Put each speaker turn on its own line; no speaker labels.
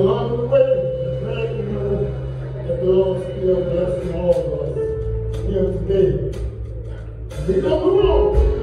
Along the way, it's glad that the Lord still blessing all of us here today. Because the
Lord